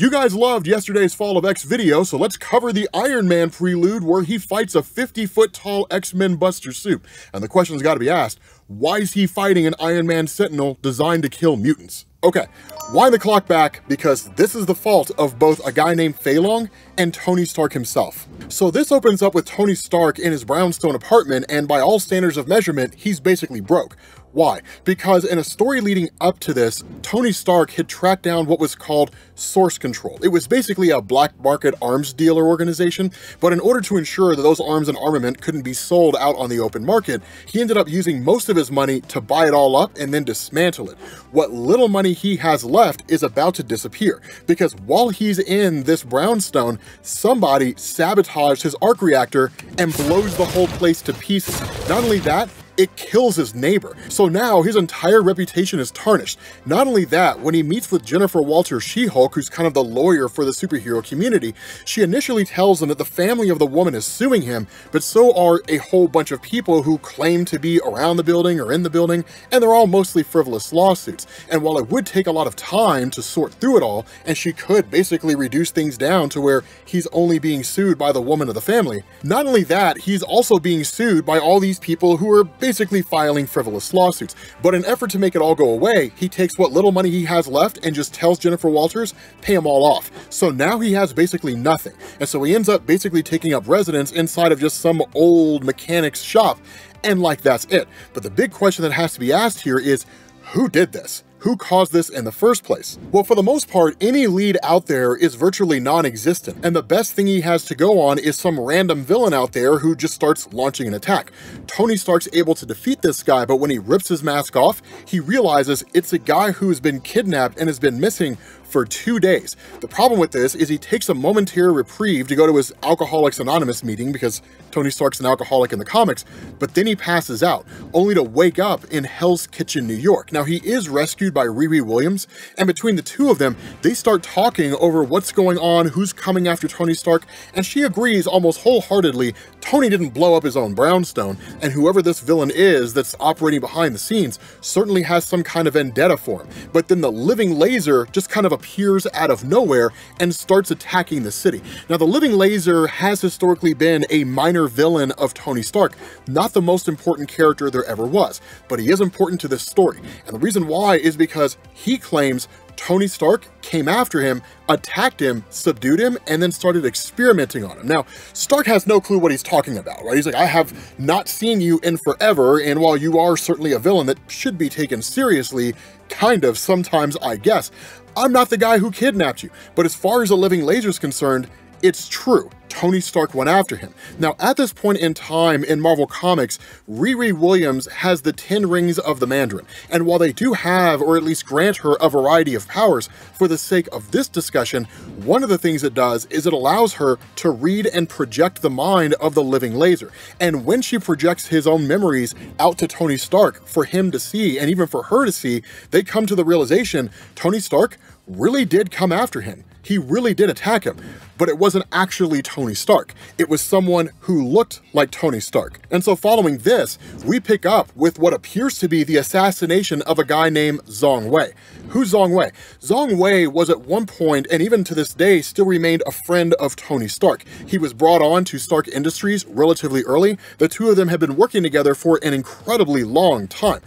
You guys loved yesterday's Fall of X video, so let's cover the Iron Man prelude where he fights a 50 foot tall X-Men Buster Suit. And the question's gotta be asked, why is he fighting an Iron Man Sentinel designed to kill mutants? Okay, wind the clock back because this is the fault of both a guy named Fei Long and Tony Stark himself. So this opens up with Tony Stark in his brownstone apartment and by all standards of measurement, he's basically broke. Why? Because in a story leading up to this, Tony Stark had tracked down what was called Source Control. It was basically a black market arms dealer organization, but in order to ensure that those arms and armament couldn't be sold out on the open market, he ended up using most of his money to buy it all up and then dismantle it. What little money he has left is about to disappear, because while he's in this brownstone, somebody sabotaged his arc reactor and blows the whole place to pieces. Not only that, it kills his neighbor. So now his entire reputation is tarnished. Not only that, when he meets with Jennifer Walters She-Hulk, who's kind of the lawyer for the superhero community, she initially tells him that the family of the woman is suing him, but so are a whole bunch of people who claim to be around the building or in the building, and they're all mostly frivolous lawsuits. And while it would take a lot of time to sort through it all, and she could basically reduce things down to where he's only being sued by the woman of the family, not only that, he's also being sued by all these people who are basically filing frivolous lawsuits. But in effort to make it all go away, he takes what little money he has left and just tells Jennifer Walters, pay him all off. So now he has basically nothing. And so he ends up basically taking up residence inside of just some old mechanic's shop. And like that's it. But the big question that has to be asked here is, who did this? Who caused this in the first place? Well, for the most part, any lead out there is virtually non-existent, and the best thing he has to go on is some random villain out there who just starts launching an attack. Tony Stark's able to defeat this guy, but when he rips his mask off, he realizes it's a guy who's been kidnapped and has been missing for two days. The problem with this is he takes a momentary reprieve to go to his Alcoholics Anonymous meeting because Tony Stark's an alcoholic in the comics, but then he passes out, only to wake up in Hell's Kitchen, New York. Now, he is rescued by Riri Williams, and between the two of them, they start talking over what's going on, who's coming after Tony Stark, and she agrees almost wholeheartedly Tony didn't blow up his own brownstone, and whoever this villain is that's operating behind the scenes certainly has some kind of vendetta for him. But then the living laser just kind of appears out of nowhere and starts attacking the city. Now, the living laser has historically been a minor villain of Tony Stark, not the most important character there ever was, but he is important to this story. And the reason why is because he claims Tony Stark came after him, attacked him, subdued him, and then started experimenting on him. Now, Stark has no clue what he's talking about, right? He's like, I have not seen you in forever, and while you are certainly a villain that should be taken seriously, kind of, sometimes I guess, I'm not the guy who kidnapped you. But as far as a living laser is concerned, it's true. Tony Stark went after him. Now, at this point in time in Marvel Comics, Riri Williams has the 10 rings of the Mandarin, and while they do have, or at least grant her, a variety of powers, for the sake of this discussion, one of the things it does is it allows her to read and project the mind of the living laser. And when she projects his own memories out to Tony Stark for him to see, and even for her to see, they come to the realization Tony Stark really did come after him. He really did attack him, but it wasn't actually Tony Stark. It was someone who looked like Tony Stark. And so following this, we pick up with what appears to be the assassination of a guy named Zong Wei. Who's Zong Wei? Zhong Wei was at one point, and even to this day, still remained a friend of Tony Stark. He was brought on to Stark Industries relatively early. The two of them had been working together for an incredibly long time.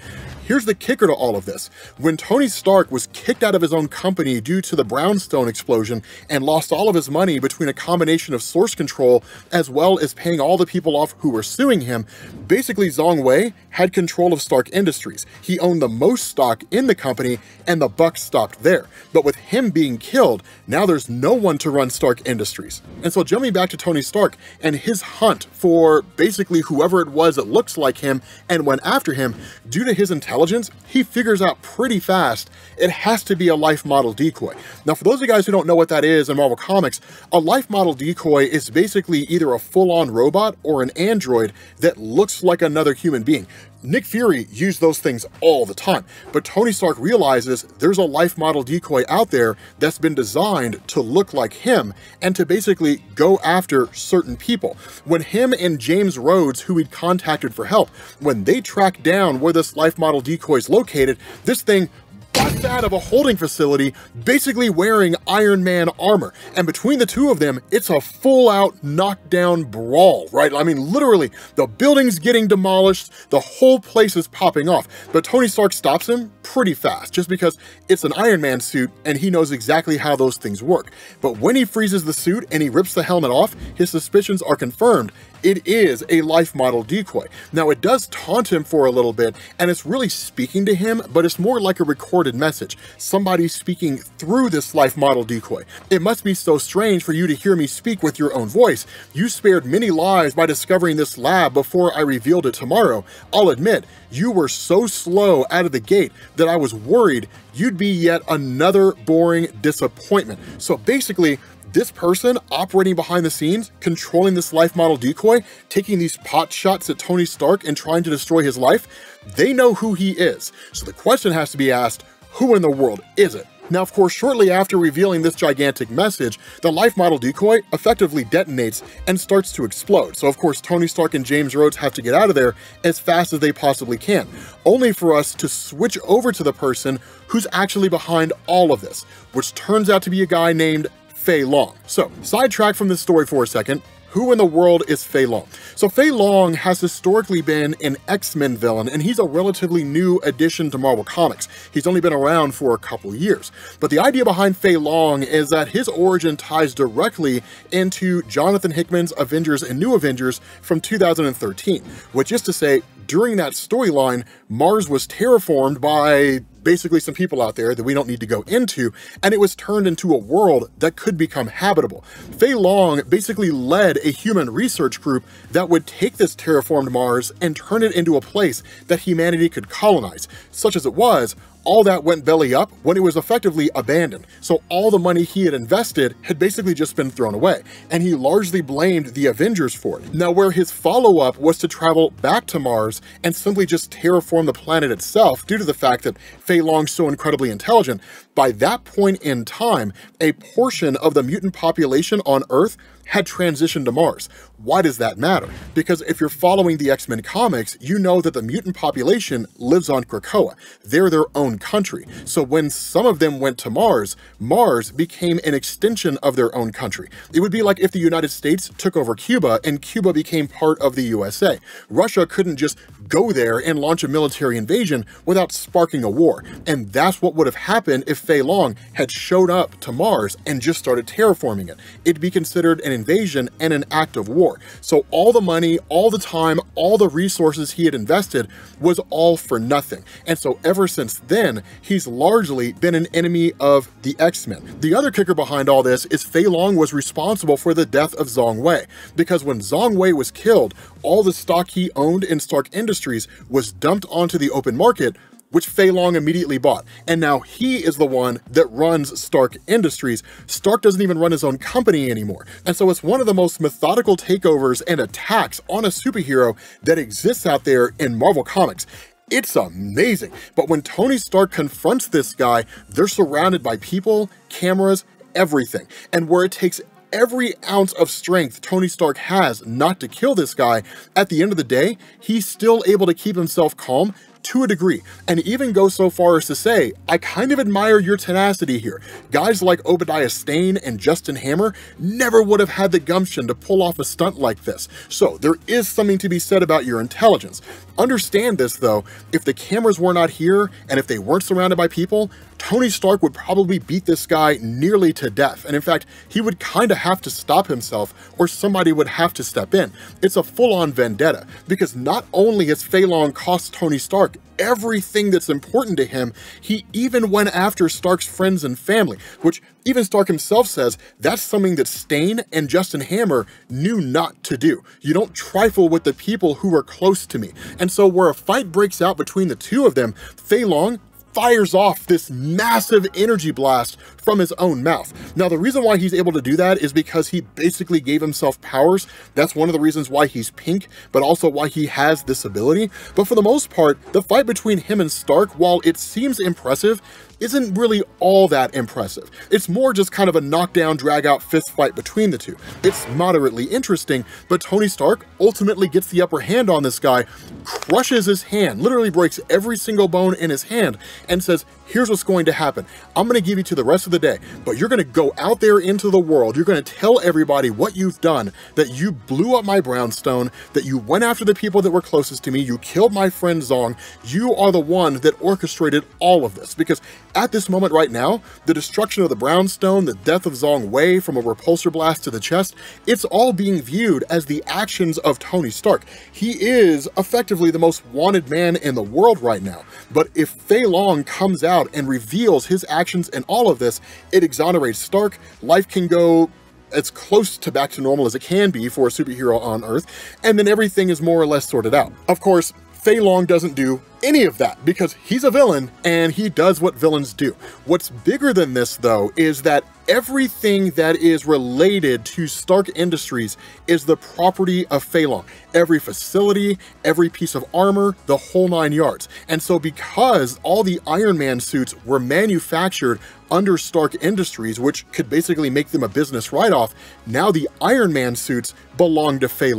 Here's the kicker to all of this. When Tony Stark was kicked out of his own company due to the brownstone explosion and lost all of his money between a combination of source control as well as paying all the people off who were suing him, basically Zong Wei had control of Stark Industries. He owned the most stock in the company and the buck stopped there. But with him being killed, now there's no one to run Stark Industries. And so jumping back to Tony Stark and his hunt for basically whoever it was that looks like him and went after him, due to his intelligence intelligence, he figures out pretty fast it has to be a life model decoy. Now, for those of you guys who don't know what that is in Marvel Comics, a life model decoy is basically either a full-on robot or an android that looks like another human being. Nick Fury used those things all the time, but Tony Stark realizes there's a life model decoy out there that's been designed to look like him and to basically go after certain people. When him and James Rhodes, who he'd contacted for help, when they track down where this life model decoy is located, this thing busts out of a holding facility, basically wearing Iron Man armor. And between the two of them, it's a full out knockdown brawl, right? I mean, literally, the building's getting demolished, the whole place is popping off. But Tony Stark stops him pretty fast, just because it's an Iron Man suit and he knows exactly how those things work. But when he freezes the suit and he rips the helmet off, his suspicions are confirmed it is a life model decoy. Now it does taunt him for a little bit and it's really speaking to him, but it's more like a recorded message. Somebody speaking through this life model decoy. It must be so strange for you to hear me speak with your own voice. You spared many lives by discovering this lab before I revealed it tomorrow. I'll admit, you were so slow out of the gate that I was worried you'd be yet another boring disappointment. So basically, this person operating behind the scenes, controlling this life model decoy, taking these pot shots at Tony Stark and trying to destroy his life, they know who he is. So the question has to be asked, who in the world is it? Now, of course, shortly after revealing this gigantic message, the life model decoy effectively detonates and starts to explode. So, of course, Tony Stark and James Rhodes have to get out of there as fast as they possibly can, only for us to switch over to the person who's actually behind all of this, which turns out to be a guy named Fei Long. So, sidetrack from this story for a second. Who in the world is Fei Long? So Fei Long has historically been an X-Men villain, and he's a relatively new addition to Marvel Comics. He's only been around for a couple years. But the idea behind Fei Long is that his origin ties directly into Jonathan Hickman's Avengers and New Avengers from 2013, which is to say, during that storyline, Mars was terraformed by basically some people out there that we don't need to go into, and it was turned into a world that could become habitable. Fei Long basically led a human research group that would take this terraformed Mars and turn it into a place that humanity could colonize. Such as it was, all that went belly up when it was effectively abandoned. So all the money he had invested had basically just been thrown away, and he largely blamed the Avengers for it. Now, where his follow-up was to travel back to Mars and simply just terraform the planet itself due to the fact that Fei Long's so incredibly intelligent, by that point in time, a portion of the mutant population on Earth had transitioned to Mars. Why does that matter? Because if you're following the X-Men comics, you know that the mutant population lives on Krakoa. They're their own country. So when some of them went to Mars, Mars became an extension of their own country. It would be like if the United States took over Cuba and Cuba became part of the USA. Russia couldn't just go there and launch a military invasion without sparking a war. And that's what would have happened if Fei Long had showed up to Mars and just started terraforming it. It'd be considered an invasion and an act of war. So all the money, all the time, all the resources he had invested was all for nothing. And so ever since then, he's largely been an enemy of the X-Men. The other kicker behind all this is Fei Long was responsible for the death of Zong Wei, because when Zong Wei was killed, all the stock he owned in Stark Industries was dumped onto the open market which Fei Long immediately bought. And now he is the one that runs Stark Industries. Stark doesn't even run his own company anymore. And so it's one of the most methodical takeovers and attacks on a superhero that exists out there in Marvel Comics. It's amazing. But when Tony Stark confronts this guy, they're surrounded by people, cameras, everything. And where it takes every ounce of strength Tony Stark has not to kill this guy, at the end of the day, he's still able to keep himself calm to a degree, and even go so far as to say, I kind of admire your tenacity here. Guys like Obadiah Stane and Justin Hammer never would have had the gumption to pull off a stunt like this. So there is something to be said about your intelligence. Understand this though, if the cameras were not here and if they weren't surrounded by people, Tony Stark would probably beat this guy nearly to death. And in fact, he would kind of have to stop himself or somebody would have to step in. It's a full-on vendetta because not only has Long cost Tony Stark everything that's important to him, he even went after Stark's friends and family, which even Stark himself says that's something that Stane and Justin Hammer knew not to do. You don't trifle with the people who are close to me. And so where a fight breaks out between the two of them, Fei Long fires off this massive energy blast from his own mouth. Now, the reason why he's able to do that is because he basically gave himself powers. That's one of the reasons why he's pink, but also why he has this ability. But for the most part, the fight between him and Stark, while it seems impressive, isn't really all that impressive. It's more just kind of a knockdown, drag out fist fight between the two. It's moderately interesting, but Tony Stark ultimately gets the upper hand on this guy, crushes his hand, literally breaks every single bone in his hand, and says, here's what's going to happen. I'm going to give you to the rest of the day, but you're going to go out there into the world. You're going to tell everybody what you've done, that you blew up my brownstone, that you went after the people that were closest to me, you killed my friend Zong. You are the one that orchestrated all of this because at this moment right now, the destruction of the brownstone, the death of Zong Wei from a repulsor blast to the chest, it's all being viewed as the actions of Tony Stark. He is effectively the most wanted man in the world right now. But if Fei Long comes out and reveals his actions and all of this, it exonerates Stark. Life can go as close to back to normal as it can be for a superhero on Earth, and then everything is more or less sorted out. Of course, Fei Long doesn't do any of that because he's a villain and he does what villains do. What's bigger than this though is that everything that is related to Stark Industries is the property of Fei Every facility, every piece of armor, the whole nine yards. And so because all the Iron Man suits were manufactured under Stark Industries, which could basically make them a business write-off, now the Iron Man suits belong to Fei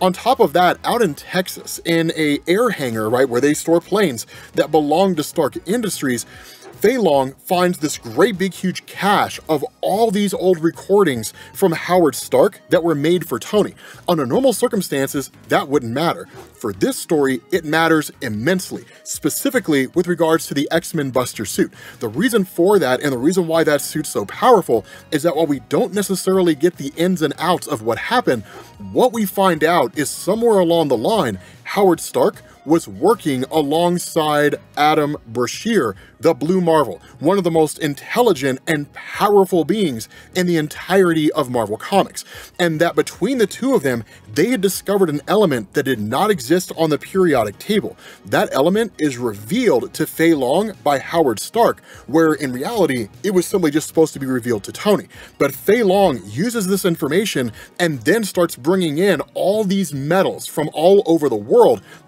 On top of that, out in Texas, in a air hangar, right, where they store planes that belong to Stark Industries, Fei Long finds this great big huge cache of all these old recordings from Howard Stark that were made for Tony. Under normal circumstances, that wouldn't matter. For this story, it matters immensely, specifically with regards to the X-Men Buster suit. The reason for that and the reason why that suit's so powerful is that while we don't necessarily get the ins and outs of what happened, what we find out is somewhere along the line, Howard Stark was working alongside Adam Brashear, the Blue Marvel, one of the most intelligent and powerful beings in the entirety of Marvel Comics, and that between the two of them, they had discovered an element that did not exist on the periodic table. That element is revealed to Fei Long by Howard Stark, where in reality, it was simply just supposed to be revealed to Tony. But Fei Long uses this information and then starts bringing in all these metals from all over the world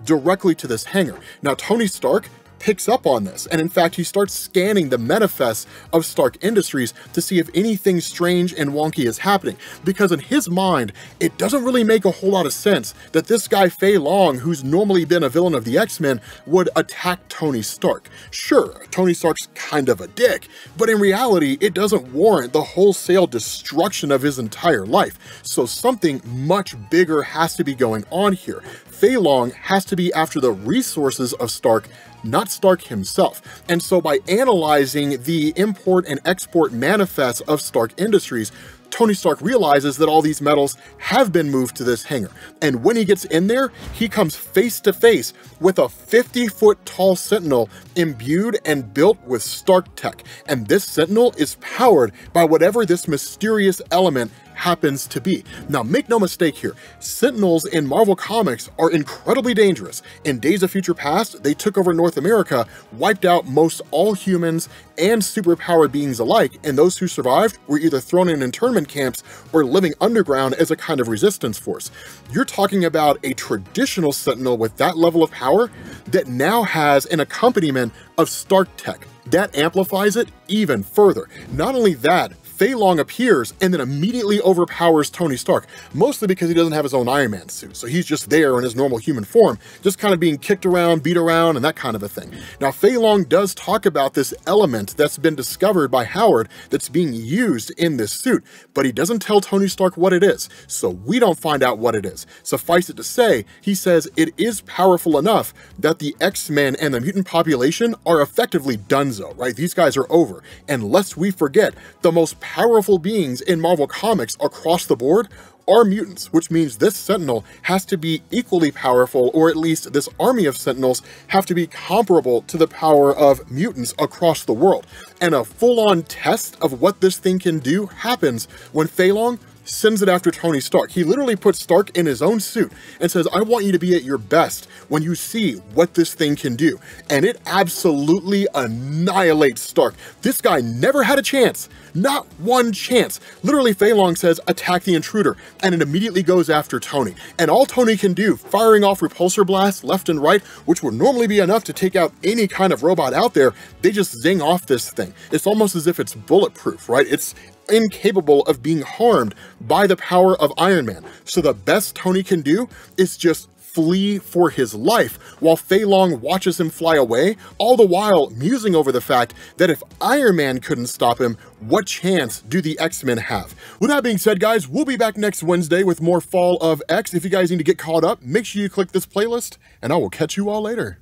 directly to this hangar. Now, Tony Stark picks up on this, and in fact, he starts scanning the manifests of Stark Industries to see if anything strange and wonky is happening, because in his mind, it doesn't really make a whole lot of sense that this guy Fei Long, who's normally been a villain of the X-Men, would attack Tony Stark. Sure, Tony Stark's kind of a dick, but in reality, it doesn't warrant the wholesale destruction of his entire life, so something much bigger has to be going on here. Fei Long has to be after the resources of Stark not Stark himself. And so by analyzing the import and export manifests of Stark Industries, Tony Stark realizes that all these metals have been moved to this hangar. And when he gets in there, he comes face to face with a 50 foot tall Sentinel imbued and built with Stark tech. And this Sentinel is powered by whatever this mysterious element happens to be. Now, make no mistake here, Sentinels in Marvel Comics are incredibly dangerous. In Days of Future Past, they took over North America, wiped out most all humans and superpowered beings alike, and those who survived were either thrown in internment camps or living underground as a kind of resistance force. You're talking about a traditional Sentinel with that level of power that now has an accompaniment of Stark Tech. That amplifies it even further. Not only that, Fei Long appears and then immediately overpowers Tony Stark, mostly because he doesn't have his own Iron Man suit, so he's just there in his normal human form, just kind of being kicked around, beat around, and that kind of a thing. Now, Fei Long does talk about this element that's been discovered by Howard that's being used in this suit, but he doesn't tell Tony Stark what it is, so we don't find out what it is. Suffice it to say, he says it is powerful enough that the X-Men and the mutant population are effectively donezo, right? These guys are over. And lest we forget, the most powerful beings in Marvel Comics across the board are mutants, which means this Sentinel has to be equally powerful, or at least this army of Sentinels have to be comparable to the power of mutants across the world. And a full-on test of what this thing can do happens when Long sends it after Tony Stark. He literally puts Stark in his own suit and says, I want you to be at your best when you see what this thing can do. And it absolutely annihilates Stark. This guy never had a chance. Not one chance. Literally, Fei Long says, attack the intruder, and it immediately goes after Tony. And all Tony can do, firing off repulsor blasts left and right, which would normally be enough to take out any kind of robot out there, they just zing off this thing. It's almost as if it's bulletproof, right? It's incapable of being harmed by the power of Iron Man. So the best Tony can do is just flee for his life while Fei Long watches him fly away, all the while musing over the fact that if Iron Man couldn't stop him, what chance do the X-Men have? With that being said, guys, we'll be back next Wednesday with more Fall of X. If you guys need to get caught up, make sure you click this playlist, and I will catch you all later.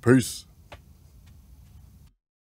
Peace.